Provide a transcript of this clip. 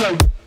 Club.